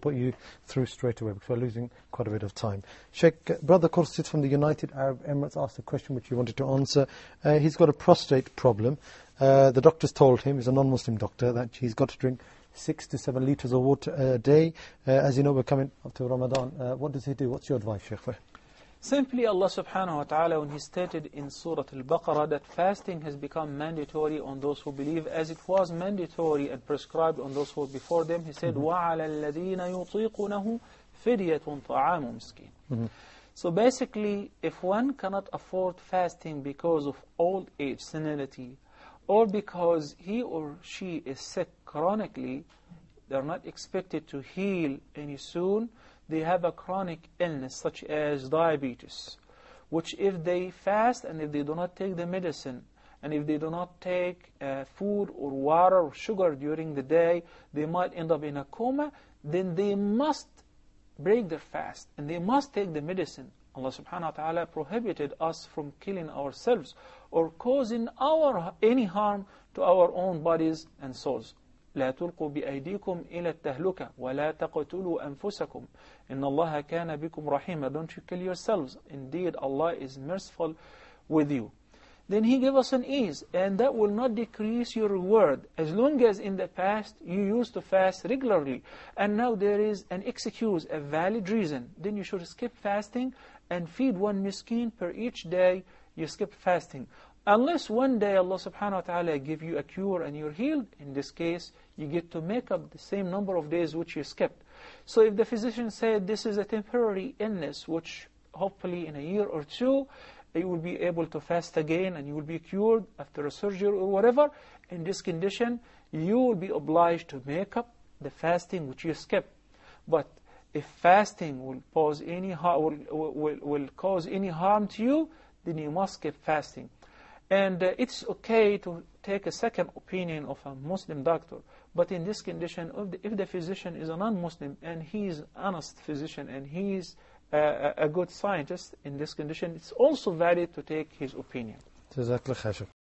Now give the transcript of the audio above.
put you through straight away because we're losing quite a bit of time. Sheikh, uh, Brother Khursid from the United Arab Emirates asked a question which you wanted to answer. Uh, he's got a prostate problem. Uh, the doctors told him, he's a non-Muslim doctor, that he's got to drink six to seven liters of water a day. Uh, as you know, we're coming up to Ramadan. Uh, what does he do? What's your advice, Sheikh? Simply Allah subhanahu wa ta'ala when He stated in Surah Al-Baqarah that fasting has become mandatory on those who believe as it was mandatory and prescribed on those who were before them. He said, وَعَلَى الَّذِينَ يُطِيقُونَهُ فِدْيَةٌ طَعَامُ مِسْكِينٌ So basically, if one cannot afford fasting because of old age, senility, or because he or she is sick chronically, they're not expected to heal any soon, they have a chronic illness such as diabetes, which if they fast and if they do not take the medicine, and if they do not take uh, food or water or sugar during the day, they might end up in a coma, then they must break their fast and they must take the medicine. Allah subhanahu wa ta'ala prohibited us from killing ourselves or causing our any harm to our own bodies and souls. لا تلقوا بأيديكم إلى التهلكة ولا تقتلوا أنفسكم إن الله كان بكم رحيما Don't you kill yourselves. Indeed, Allah is merciful with you. Then He gave us an ease, and that will not decrease your reward. As long as in the past you used to fast regularly, and now there is an excuse, a valid reason, then you should skip fasting and feed one miskin per each day you skip fasting. Unless one day Allah subhanahu wa ta'ala give you a cure and you're healed, in this case, you get to make up the same number of days which you skipped. So if the physician said this is a temporary illness, which hopefully in a year or two, you will be able to fast again and you will be cured after a surgery or whatever, in this condition, you will be obliged to make up the fasting which you skipped. But if fasting will cause any will, will, will cause any harm to you, then you must skip fasting. And uh, it's okay to take a second opinion of a Muslim doctor. But in this condition, if the, if the physician is a non-Muslim and he is honest physician and he is a good scientist in this condition, it's also valid to take his opinion.